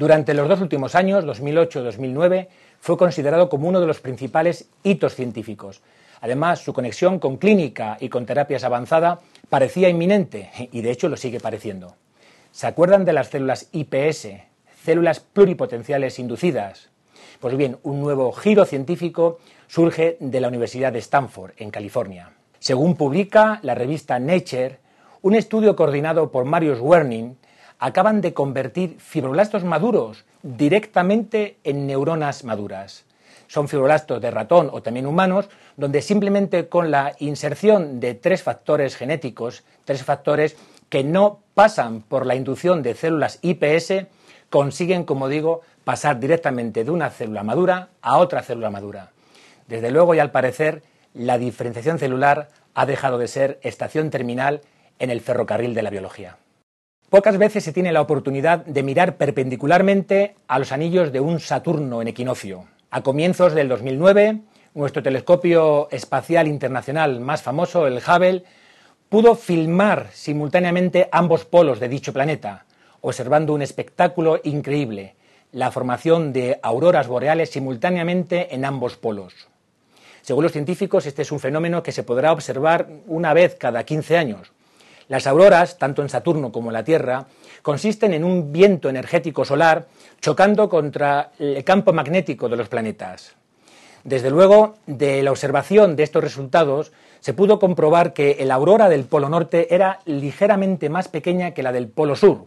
Durante los dos últimos años, 2008-2009, fue considerado como uno de los principales hitos científicos. Además, su conexión con clínica y con terapias avanzadas parecía inminente y de hecho lo sigue pareciendo. ¿Se acuerdan de las células IPS, células pluripotenciales inducidas? Pues bien, un nuevo giro científico surge de la Universidad de Stanford, en California. Según publica la revista Nature, un estudio coordinado por Marius Werning acaban de convertir fibroblastos maduros directamente en neuronas maduras. Son fibroblastos de ratón o también humanos, donde simplemente con la inserción de tres factores genéticos, tres factores que no pasan por la inducción de células IPS, consiguen, como digo, pasar directamente de una célula madura a otra célula madura. Desde luego y al parecer, la diferenciación celular ha dejado de ser estación terminal en el ferrocarril de la biología. Pocas veces se tiene la oportunidad de mirar perpendicularmente a los anillos de un Saturno en equinoccio. A comienzos del 2009, nuestro telescopio espacial internacional más famoso, el Hubble, pudo filmar simultáneamente ambos polos de dicho planeta, observando un espectáculo increíble, la formación de auroras boreales simultáneamente en ambos polos. Según los científicos, este es un fenómeno que se podrá observar una vez cada 15 años, las auroras, tanto en Saturno como en la Tierra, consisten en un viento energético solar chocando contra el campo magnético de los planetas. Desde luego, de la observación de estos resultados, se pudo comprobar que la aurora del Polo Norte era ligeramente más pequeña que la del Polo Sur,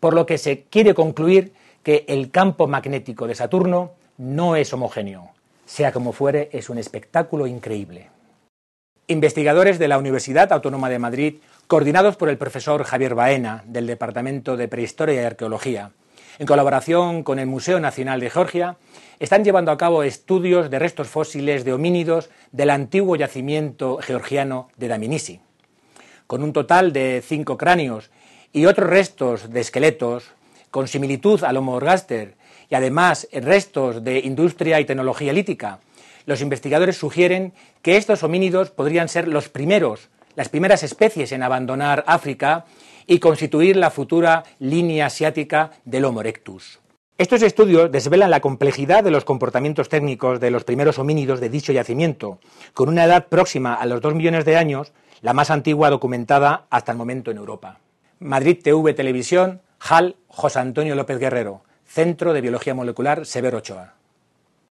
por lo que se quiere concluir que el campo magnético de Saturno no es homogéneo. Sea como fuere, es un espectáculo increíble. Investigadores de la Universidad Autónoma de Madrid coordinados por el profesor Javier Baena, del Departamento de Prehistoria y Arqueología. En colaboración con el Museo Nacional de Georgia, están llevando a cabo estudios de restos fósiles de homínidos del antiguo yacimiento georgiano de Daminisi. Con un total de cinco cráneos y otros restos de esqueletos con similitud al Homo ergaster y además restos de industria y tecnología lítica, los investigadores sugieren que estos homínidos podrían ser los primeros las primeras especies en abandonar África y constituir la futura línea asiática del Homo erectus. Estos estudios desvelan la complejidad de los comportamientos técnicos de los primeros homínidos de dicho yacimiento, con una edad próxima a los dos millones de años, la más antigua documentada hasta el momento en Europa. Madrid TV Televisión, HAL, José Antonio López Guerrero, Centro de Biología Molecular Severo Ochoa.